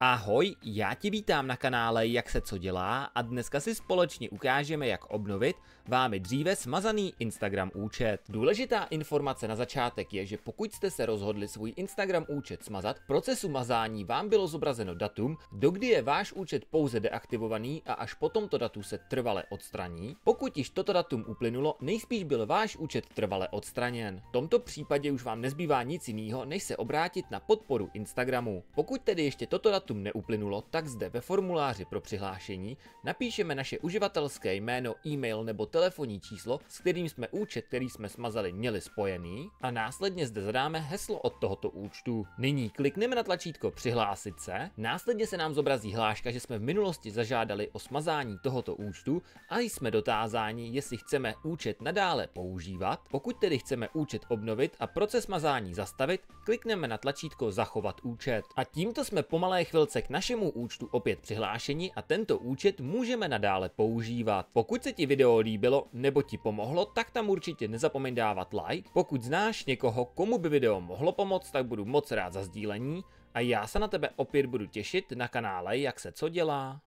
Ahoj, já ti vítám na kanále Jak se co dělá a dneska si společně ukážeme, jak obnovit vámi dříve smazaný Instagram účet. Důležitá informace na začátek je, že pokud jste se rozhodli svůj Instagram účet smazat, v procesu mazání vám bylo zobrazeno datum, dokdy je váš účet pouze deaktivovaný a až po tomto datu se trvale odstraní. Pokud již toto datum uplynulo, nejspíš byl váš účet trvale odstraněn. V tomto případě už vám nezbývá nic jiného, než se obrátit na podporu Instagramu. Pokud tedy ještě toto datum datum neuplynulo, tak zde ve formuláři pro přihlášení napíšeme naše uživatelské jméno, e-mail nebo telefonní číslo, s kterým jsme účet, který jsme smazali, měli spojený a následně zde zadáme heslo od tohoto účtu. Nyní klikneme na tlačítko přihlásit se, následně se nám zobrazí hláška, že jsme v minulosti zažádali o smazání tohoto účtu a jsme dotázáni, jestli chceme účet nadále používat. Pokud tedy chceme účet obnovit a proces mazání zastavit, klikneme na tlačítko zachovat účet. A tímto jsme pomalé chvilce k našemu účtu opět přihlášeni a tento účet můžeme nadále používat. Pokud se ti video líbilo nebo ti pomohlo, tak tam určitě nezapomeň dávat like. Pokud znáš někoho, komu by video mohlo pomoct, tak budu moc rád za sdílení a já se na tebe opět budu těšit na kanále Jak se co dělá.